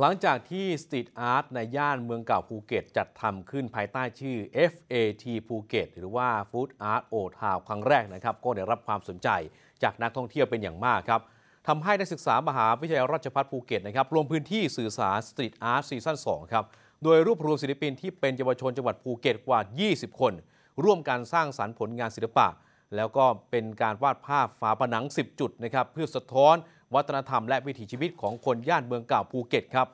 หลังจากที่ street art ในย่านเมืองเก่าภูเก็ตจัดทำขึ้นภายใต้ชื่อ FAT ภูเก็ตหรือว่า Food Art Old Town ครั้งแรกนะครับ ก็ได้รับความสนใจจากนักท่องเที่ยวเป็นอย่างมากครับทำให้นักศึกษามหาวิทยาลัยราชภัฏภูเก็ตนะครับรวมพื้นที่สื่อสาร street art season 2ครับ โดยรวบรวมศิลปินที่เป็นเยาวชนจังหวัดภูเก็ตกว่า 20 คน ร่วมการสร้างสรรค์ผลงานศิลปะ แล้วก็เป็นการวาดภาพฝาผนัง 10 จุดนะครับเพื่อสะท้อน วัฒนธรรมและวิถีชีวิตของคนย่านเมืองเก่าภูเก็ตครับ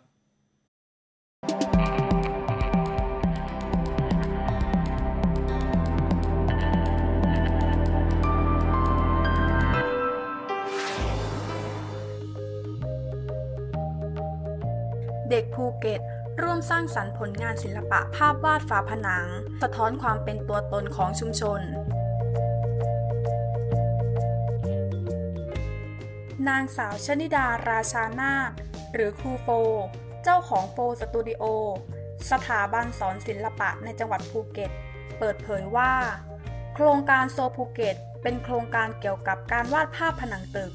เด็กภูเก็ตร่วมสร้างสรรค์ผลงานศิลปะภาพวาดฝาผนัง สะท้อนความเป็นตัวตนของชุมชน นางสาวชนิดาราชานาหรือครูโฟ เจ้าของโฟสตูดิโอ สถาบันสอนศิลปะในจังหวัดภูเก็ต เปิดเผยว่า โครงการโซภูเก็ต เป็นโครงการเกี่ยวกับการวาดภาพผนังตึก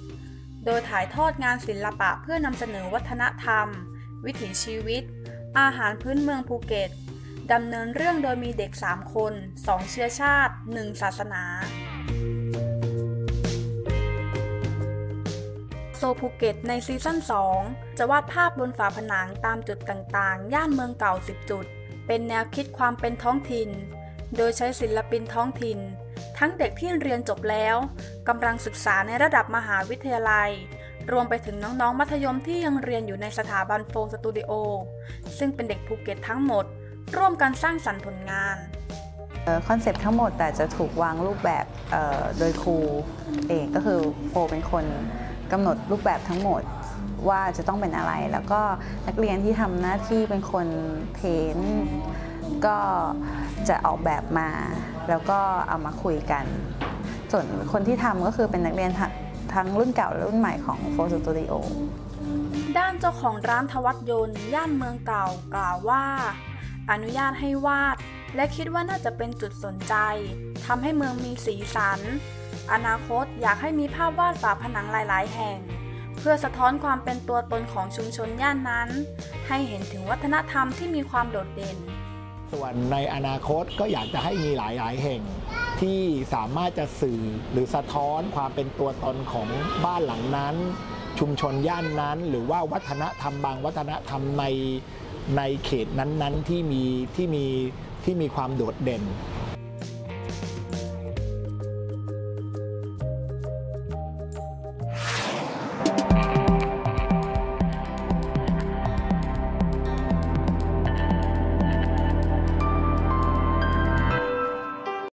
โดยถ่ายทอดงานศิลปะเพื่อนำเสนอวัฒนธรรม วิถีชีวิต อาหารพื้นเมืองภูเก็ตดำเนินเรื่องโดยมีเด็ก 3 คน 2 เชื้อชาติ 1 ศาสนา โซภูเก็ตใน season 2 จะวาดภาพบนฝาผนังตามจุดต่างๆ ย่านเมืองเก่า 10 จุด เป็นแนวคิดความเป็นท้องถิ่น โดยใช้ศิลปินท้องถิ่น ทั้งเด็กที่เรียนจบแล้วกำลังศึกษาในระดับมหาวิทยาลัย รวมไปถึงน้องๆ มัธยมที่ยังเรียนอยู่ในสถาบันโฟสตูดิโอ ซึ่งเป็นเด็กภูเก็ตทั้งหมด ร่วมกันสร้างสรรค์ผลงาน concept ทั้งหมดแต่จะถูกวางรูปแบบโดยครูเองก็คือโฟเป็นคน กำหนดรูปแบบทั้งหมดว่าจะต้องเป็นอะไร แล้วก็นักเรียนที่ทำหน้าที่เป็นคนเพ้นก็จะออกแบบมา แล้วก็เอามาคุยกัน ส่วนคนที่ทำก็คือเป็นนักเรียนทั้งทั้งรุ่นเก่าและรุ่นใหม่ของโฟสตูดิโอด้านเจ้าของร้านทวัตยนต์ย่านเมืองเก่ากล่าวว่า อนุญาตให้วาด และคิดว่าน่าจะเป็นจุดสนใจทำให้เมืองมีสีสัน อนาคตอยากให้มีภาพวาดฝาผนังหลาย ๆ แห่ง เพื่อสะท้อนความเป็นตัวตนของชุมชนย่านนั้น ให้เห็นถึงวัฒนธรรมที่มีความโดดเด่น ส่วนในอนาคตก็อยากจะให้มีหลาย ๆ แห่งที่สามารถจะสื่อหรือสะท้อนความเป็นตัวตนของบ้านหลังนั้น ชุมชนย่านนั้น หรือว่าวัฒนธรรมบางวัฒนธรรมใน ในเขตนั้นๆที่มีที่มีที่มีความโดดเด่น